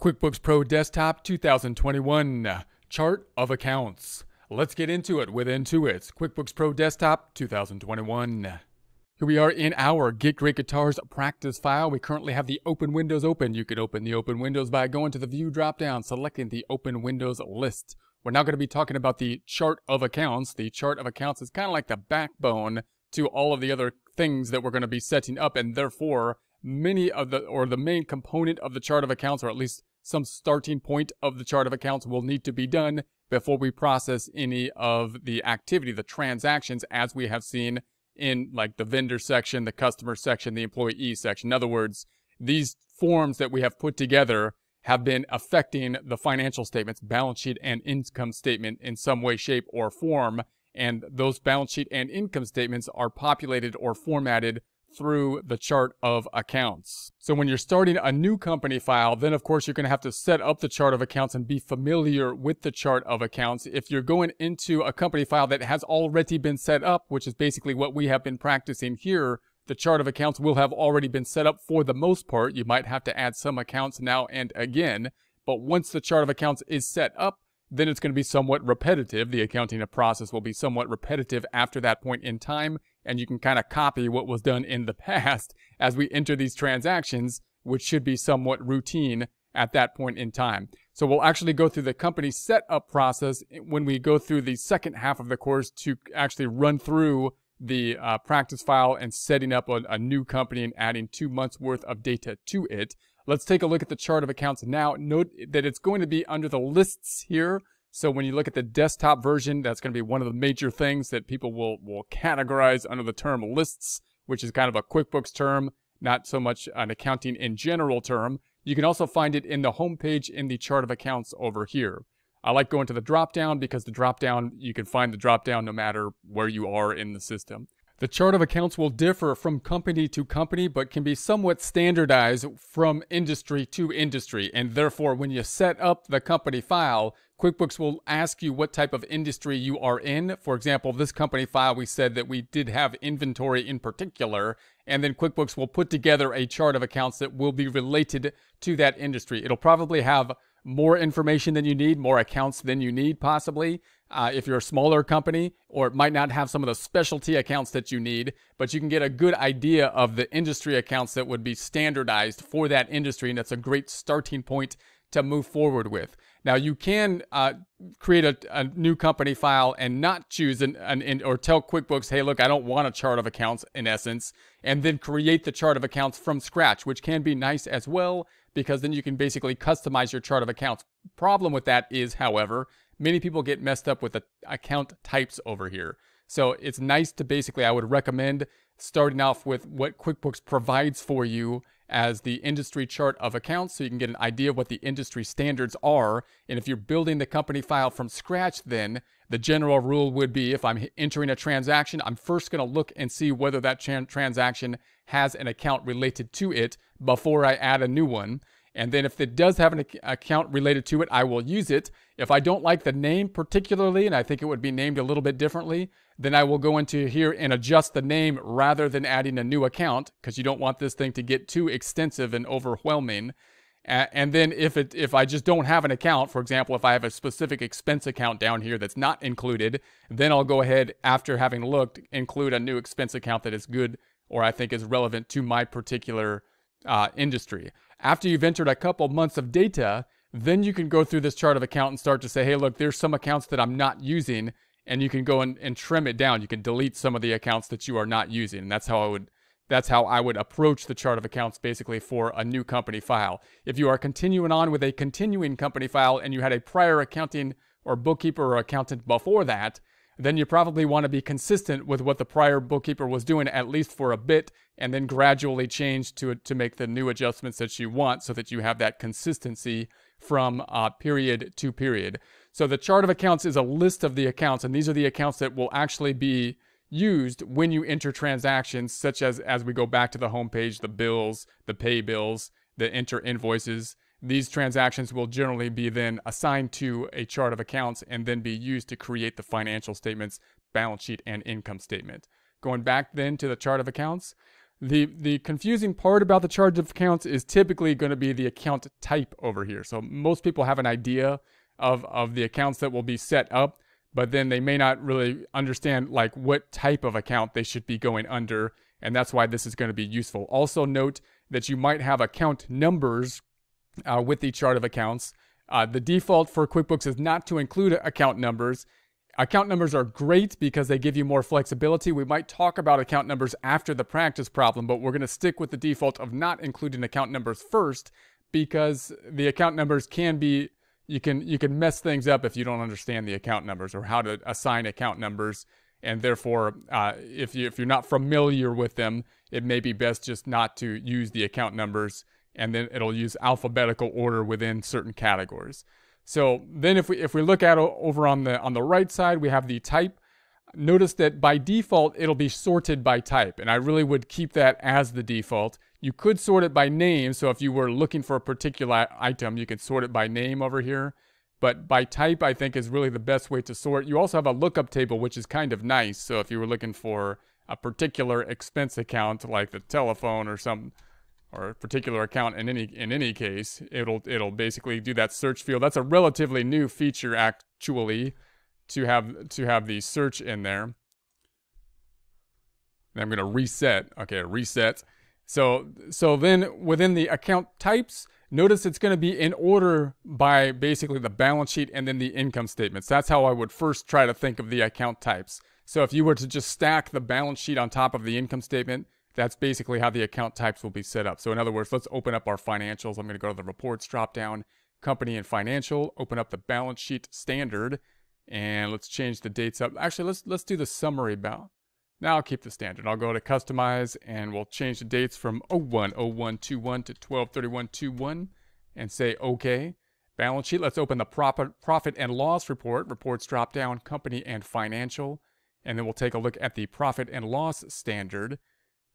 QuickBooks Pro Desktop 2021 Chart of Accounts. Let's get into it with Intuit. QuickBooks Pro Desktop 2021. Here we are in our Get Great Guitars practice file. We currently have the open windows open. You could open the open windows by going to the view dropdown, selecting the open windows list. We're now going to be talking about the chart of accounts. The chart of accounts is kind of like the backbone to all of the other things that we're going to be setting up and therefore many of the or the main component of the chart of accounts or at least some starting point of the chart of accounts will need to be done before we process any of the activity, the transactions, as we have seen in like the vendor section, the customer section, the employee section. In other words, these forms that we have put together have been affecting the financial statements, balance sheet and income statement in some way, shape, or form. And those balance sheet and income statements are populated or formatted through the chart of accounts. So when you're starting a new company file, then of course you're going to have to set up the chart of accounts and be familiar with the chart of accounts. If you're going into a company file that has already been set up, which is basically what we have been practicing here, the chart of accounts will have already been set up for the most part. You might have to add some accounts now and again, but once the chart of accounts is set up, then it's going to be somewhat repetitive. The accounting process will be somewhat repetitive after that point in time, and you can kind of copy what was done in the past as we enter these transactions, which should be somewhat routine at that point in time. So we'll actually go through the company setup process when we go through the second half of the course to actually run through the uh, practice file and setting up a, a new company and adding two months worth of data to it. Let's take a look at the chart of accounts now. Note that it's going to be under the lists here. So when you look at the desktop version, that's going to be one of the major things that people will, will categorize under the term lists, which is kind of a QuickBooks term, not so much an accounting in general term. You can also find it in the home page in the chart of accounts over here. I like going to the drop down because the drop down, you can find the drop down no matter where you are in the system. The chart of accounts will differ from company to company, but can be somewhat standardized from industry to industry. And therefore, when you set up the company file, QuickBooks will ask you what type of industry you are in. For example, this company file, we said that we did have inventory in particular, and then QuickBooks will put together a chart of accounts that will be related to that industry. It'll probably have more information than you need, more accounts than you need, possibly. Uh, if you're a smaller company, or it might not have some of the specialty accounts that you need, but you can get a good idea of the industry accounts that would be standardized for that industry, and that's a great starting point to move forward with. Now, you can uh, create a, a, new company file and not choose an, an, or tell QuickBooks, hey, look, I don't want a chart of accounts in essence, and then create the chart of accounts from scratch, which can be nice as well because then you can basically customize your chart of accounts. Problem with that is, however, many people get messed up with the account types over here. So it's nice to basically, I would recommend starting off with what QuickBooks provides for you as the industry chart of accounts so you can get an idea of what the industry standards are. And if you're building the company file from scratch, then the general rule would be if I'm entering a transaction, I'm first going to look and see whether that transaction has an account related to it before I add a new one. And then if it does have an account related to it, I will use it. If I don't like the name particularly, and I think it would be named a little bit differently, then I will go into here and adjust the name rather than adding a new account because you don't want this thing to get too extensive and overwhelming. And then if it if I just don't have an account, for example, if I have a specific expense account down here that's not included, then I'll go ahead after having looked include a new expense account that is good or I think is relevant to my particular uh, industry. After you've entered a couple months of data, then you can go through this chart of account and start to say, hey, look, there's some accounts that I'm not using, and you can go and, and trim it down. You can delete some of the accounts that you are not using. And that's how I would that's how I would approach the chart of accounts basically for a new company file. If you are continuing on with a continuing company file and you had a prior accounting or bookkeeper or accountant before that, then you probably want to be consistent with what the prior bookkeeper was doing at least for a bit and then gradually change to to make the new adjustments that you want so that you have that consistency from uh, period to period. So the chart of accounts is a list of the accounts and these are the accounts that will actually be used when you enter transactions, such as as we go back to the homepage, the bills, the pay bills, the enter invoices. These transactions will generally be then assigned to a chart of accounts and then be used to create the financial statements, balance sheet, and income statement. Going back then to the chart of accounts, The the confusing part about the chart of accounts is typically going to be the account type over here. So most people have an idea of of the accounts that will be set up, but then they may not really understand like what type of account they should be going under, and that's why this is going to be useful. Also note that you might have account numbers uh, with the chart of accounts. Uh, the default for QuickBooks is not to include account numbers. Account numbers are great because they give you more flexibility. We might talk about account numbers after the practice problem, but we're going to stick with the default of not including account numbers first because the account numbers can be you can you can mess things up if you don't understand the account numbers or how to assign account numbers and therefore uh, if you if you're not familiar with them it may be best just not to use the account numbers and then it'll use alphabetical order within certain categories so then if we if we look at over on the on the right side, we have the type. Notice that by default it'll be sorted by type, and I really would keep that as the default. You could sort it by name, so if you were looking for a particular item, you could sort it by name over here. But by type, I think is really the best way to sort. You also have a lookup table, which is kind of nice. So if you were looking for a particular expense account, like the telephone or some or a particular account in any in any case, it'll it'll basically do that search field. That's a relatively new feature actually to have to have the search in there. And I'm going to reset. Okay, reset. So so then within the account types, notice it's going to be in order by basically the balance sheet and then the income statements. That's how I would first try to think of the account types. So if you were to just stack the balance sheet on top of the income statement, that's basically how the account types will be set up. So in other words, let's open up our financials. I'm going to go to the reports drop down, company and financial, open up the balance sheet standard, and let's change the dates up. Actually, let's let's do the summary balance. Now I'll keep the standard. I'll go to customize and we'll change the dates from 010121 to 123121 and say OK. Balance sheet, let's open the profit, profit and loss report. Reports drop down, company and financial. And then we'll take a look at the profit and loss standard.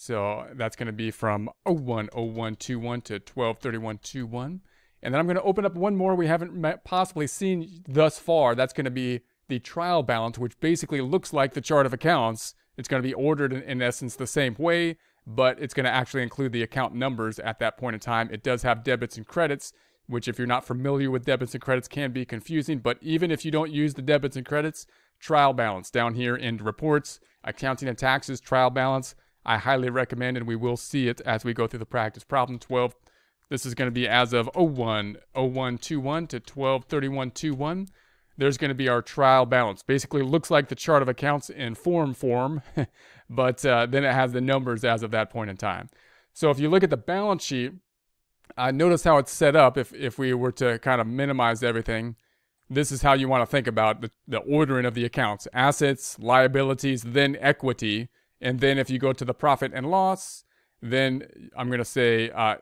So that's going to be from 010121 to 123121. And then I'm going to open up one more we haven't possibly seen thus far. That's going to be the trial balance, which basically looks like the chart of accounts. It's going to be ordered in, in essence the same way, but it's going to actually include the account numbers at that point in time. It does have debits and credits, which if you're not familiar with debits and credits can be confusing. But even if you don't use the debits and credits, trial balance down here in reports, accounting and taxes, trial balance I highly recommend, and we will see it as we go through the practice problem 12. This is going to be as of 01 0121 to 123121. There's going to be our trial balance. Basically, looks like the chart of accounts in form form, but uh, then it has the numbers as of that point in time. So if you look at the balance sheet, uh, notice how it's set up. If if we were to kind of minimize everything, this is how you want to think about the, the ordering of the accounts: assets, liabilities, then equity and then if you go to the profit and loss, then I'm going to say uh,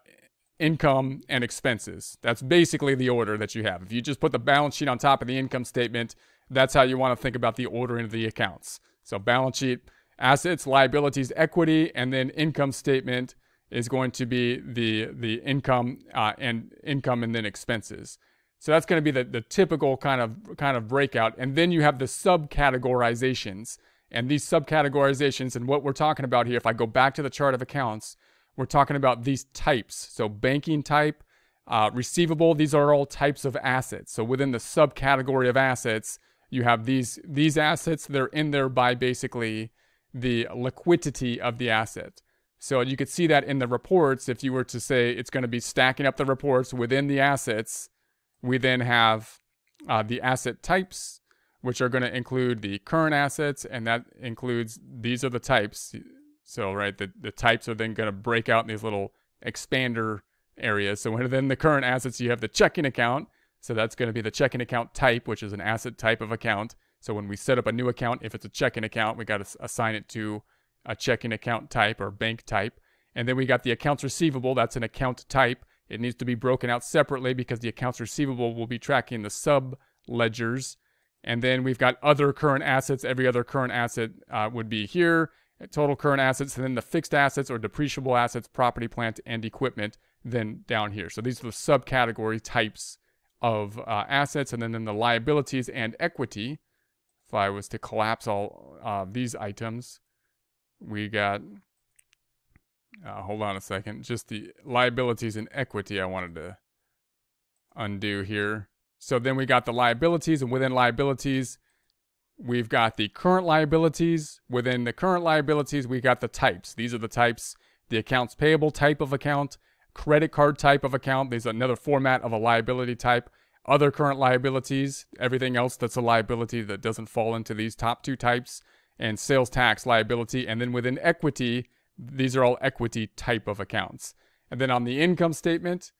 income and expenses. That's basically the order that you have. If you just put the balance sheet on top of the income statement, that's how you want to think about the ordering of the accounts. So balance sheet, assets, liabilities, equity, and then income statement is going to be the the income uh, and income and then expenses. So that's going to be the, the typical kind of kind of breakout. And then you have the subcategorizations. And these subcategorizations and what we're talking about here, if I go back to the chart of accounts, we're talking about these types. So banking type, uh, receivable, these are all types of assets. So within the subcategory of assets, you have these these assets. They're in there by basically the liquidity of the asset. So you could see that in the reports. If you were to say it's going to be stacking up the reports within the assets, we then have uh, the asset types, which are going to include the current assets, and that includes these are the types. So, right, the, the types are then going to break out in these little expander areas. So, within the current assets, you have the checking account. So, that's going to be the checking account type, which is an asset type of account. So, when we set up a new account, if it's a checking account, we got to assign it to a checking account type or bank type. And then we got the accounts receivable, that's an account type. It needs to be broken out separately because the accounts receivable will be tracking the sub ledgers and then we've got other current assets. Every other current asset uh, would be here. Total current assets, and then the fixed assets or depreciable assets, property, plant, and equipment, then down here. So these are the subcategory types of uh, assets. And then in the liabilities and equity, if I was to collapse all uh, these items, we got uh, hold on a second. Just the liabilities and equity I wanted to undo here. So then we got the liabilities, and within liabilities, we've got the current liabilities. Within the current liabilities, we got the types. These are the types the accounts payable type of account, credit card type of account. There's another format of a liability type. Other current liabilities, everything else that's a liability that doesn't fall into these top two types, and sales tax liability. And then within equity, these are all equity type of accounts. And then on the income statement,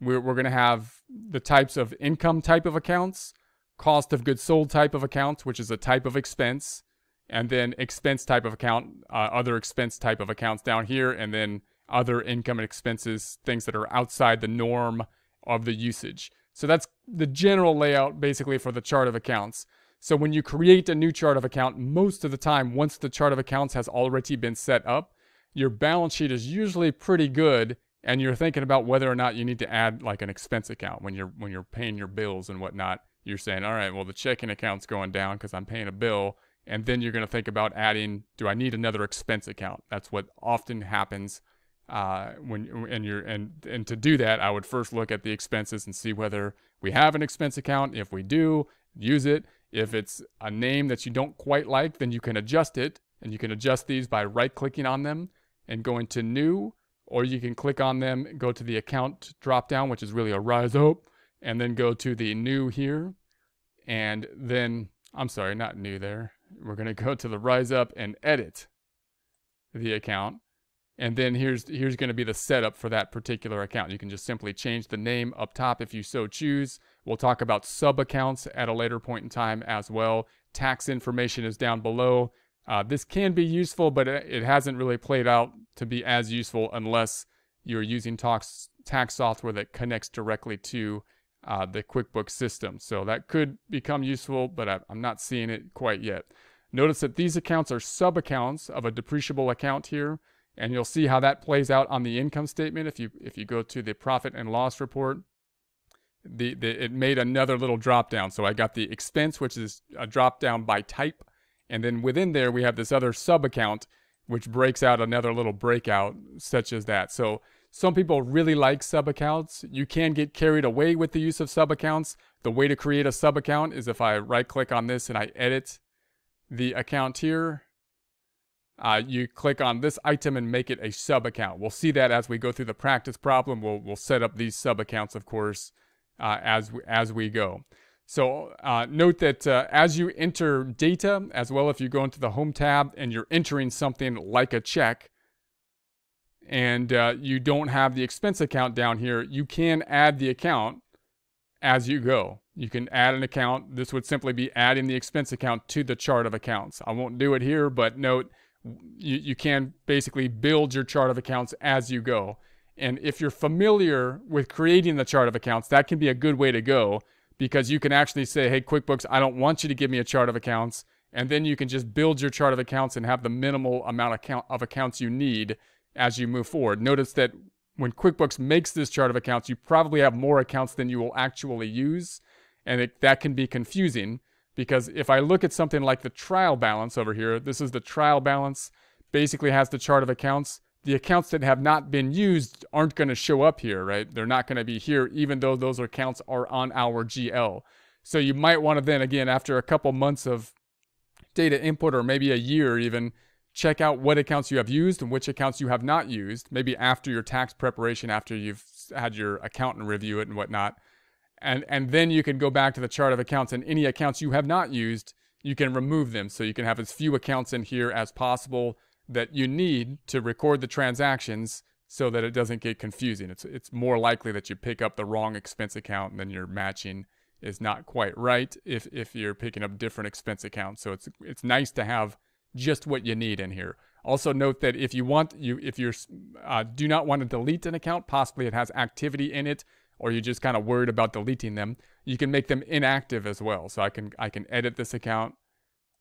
we're, we're going to have the types of income type of accounts, cost of goods sold type of accounts, which is a type of expense, and then expense type of account, uh, other expense type of accounts down here, and then other income and expenses, things that are outside the norm of the usage. So that's the general layout basically for the chart of accounts. So when you create a new chart of account, most of the time, once the chart of accounts has already been set up, your balance sheet is usually pretty good and you're thinking about whether or not you need to add like an expense account when you're when you're paying your bills and whatnot. You're saying, all right, well the checking account's going down because I'm paying a bill, and then you're going to think about adding, do I need another expense account? That's what often happens uh, when and you're and and to do that, I would first look at the expenses and see whether we have an expense account. If we do, use it. If it's a name that you don't quite like, then you can adjust it, and you can adjust these by right-clicking on them and going to New, or you can click on them, go to the Account drop-down, which is really a Rise Up, and then go to the New here, and then I'm sorry, not New there. We're gonna go to the Rise Up and edit the account and then here's here's going to be the setup for that particular account. You can just simply change the name up top if you so choose. We'll talk about sub accounts at a later point in time as well. Tax information is down below. Uh, this can be useful, but it hasn't really played out to be as useful unless you're using tax, tax software that connects directly to uh, the QuickBooks system. So that could become useful, but I, I'm not seeing it quite yet. Notice that these accounts are sub accounts of a depreciable account here and you'll see how that plays out on the income statement if you if you go to the profit and loss report the, the it made another little drop down so i got the expense which is a drop down by type and then within there we have this other sub account which breaks out another little breakout such as that so some people really like sub accounts you can get carried away with the use of sub accounts the way to create a sub account is if i right click on this and i edit the account here uh, you click on this item and make it a sub account. We'll see that as we go through the practice problem. We'll, we'll set up these sub accounts, of course, uh, as, we, as we go. So uh, note that uh, as you enter data, as well if you go into the home tab and you're entering something like a check, and uh, you don't have the expense account down here, you can add the account as you go. You can add an account. This would simply be adding the expense account to the chart of accounts. I won't do it here, but note you, you can basically build your chart of accounts as you go. And if you're familiar with creating the chart of accounts, that can be a good way to go because you can actually say, hey, QuickBooks, I don't want you to give me a chart of accounts. And then you can just build your chart of accounts and have the minimal amount of, count of accounts you need as you move forward. Notice that when QuickBooks makes this chart of accounts, you probably have more accounts than you will actually use. And it, that can be confusing because if I look at something like the trial balance over here, this is the trial balance, basically has the chart of accounts. The accounts that have not been used aren't going to show up here, right? They're not going to be here, even though those accounts are on our GL. So you might want to then, again, after a couple months of data input or maybe a year even, check out what accounts you have used and which accounts you have not used, maybe after your tax preparation, after you've had your accountant review it and whatnot and and then you can go back to the chart of accounts and any accounts you have not used you can remove them so you can have as few accounts in here as possible that you need to record the transactions so that it doesn't get confusing it's it's more likely that you pick up the wrong expense account and then your matching is not quite right if if you're picking up different expense accounts so it's it's nice to have just what you need in here also note that if you want you if you're uh, do not want to delete an account possibly it has activity in it or you're just kind of worried about deleting them, you can make them inactive as well. So I can I can edit this account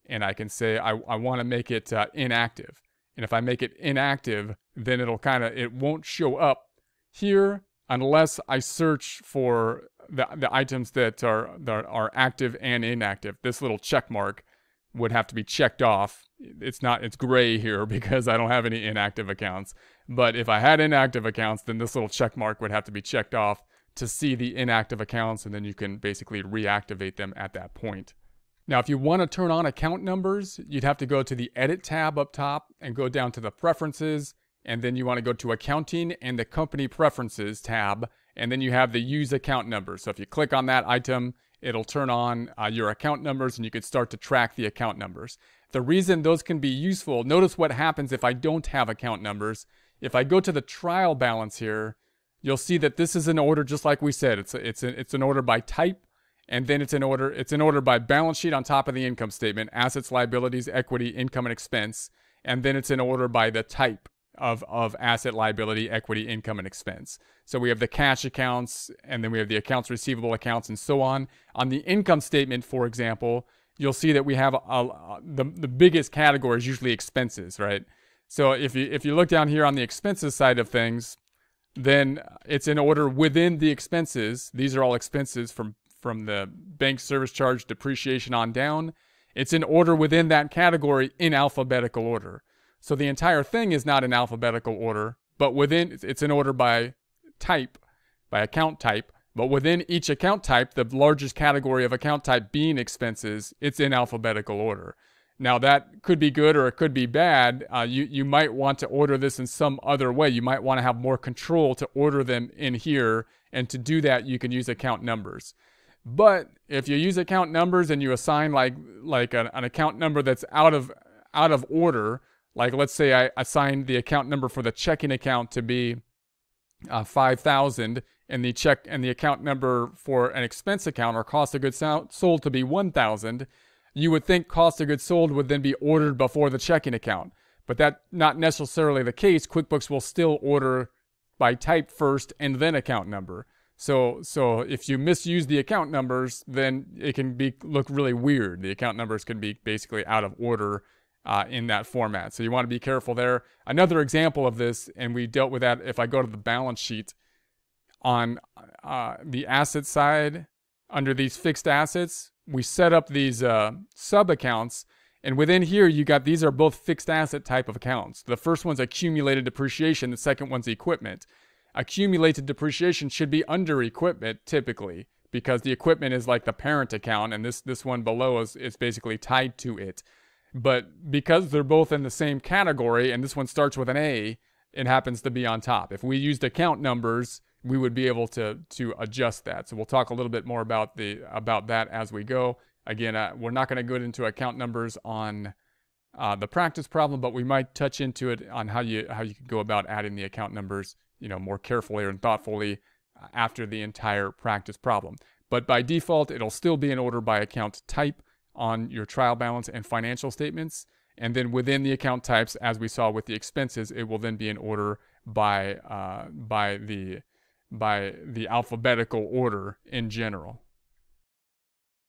and I can say I, I want to make it uh, inactive. And if I make it inactive, then it'll kind of it won't show up here unless I search for the, the items that are that are active and inactive. This little check mark would have to be checked off. It's not, it's gray here because I don't have any inactive accounts. But if I had inactive accounts, then this little check mark would have to be checked off to see the inactive accounts, and then you can basically reactivate them at that point. Now, if you want to turn on account numbers, you'd have to go to the Edit tab up top and go down to the Preferences, and then you want to go to Accounting and the Company Preferences tab, and then you have the Use Account Number. So if you click on that item, it'll turn on uh, your account numbers and you can start to track the account numbers. The reason those can be useful, notice what happens if I don't have account numbers. If I go to the trial balance here, you'll see that this is an order just like we said. It's a, it's a, it's an order by type and then it's in order it's in order by balance sheet on top of the income statement assets liabilities equity income and expense. And then it's in order by the type of, of asset liability equity income and expense. So we have the cash accounts and then we have the accounts receivable accounts and so on. On the income statement for example you'll see that we have a, a, the, the biggest category is usually expenses right? So if you if you look down here on the expenses side of things then it's in order within the expenses. These are all expenses from from the bank service charge depreciation on down. It's in order within that category in alphabetical order. So the entire thing is not in alphabetical order, but within it's in order by type, by account type. But within each account type, the largest category of account type being expenses, it's in alphabetical order. Now that could be good or it could be bad. Uh, you you might want to order this in some other way. You might want to have more control to order them in here, and to do that, you can use account numbers. But if you use account numbers and you assign like like an, an account number that's out of out of order, like let's say I assigned the account number for the checking account to be uh, 5,000 and the check and the account number for an expense account or cost of goods sold to be 1,000, you would think cost of goods sold would then be ordered before the checking account. But that's not necessarily the case. QuickBooks will still order by type first and then account number. So so if you misuse the account numbers, then it can be look really weird. The account numbers can be basically out of order uh, in that format. So you want to be careful there. Another example of this, and we dealt with that if I go to the balance sheet on uh, the asset side under these fixed assets, we set up these uh, sub accounts. And within here, you got these are both fixed asset type of accounts. The first one's accumulated depreciation, the second one's equipment accumulated depreciation should be under equipment typically because the equipment is like the parent account and this this one below is, is basically tied to it. But because they're both in the same category and this one starts with an a it happens to be on top. If we used account numbers we would be able to to adjust that. So we'll talk a little bit more about the about that as we go. Again uh, we're not going to go into account numbers on uh, the practice problem but we might touch into it on how you how you can go about adding the account numbers you know, more carefully and thoughtfully uh, after the entire practice problem. But by default, it'll still be an order by account type on your trial balance and financial statements. And then within the account types, as we saw with the expenses, it will then be an order by uh, by the by the alphabetical order in general.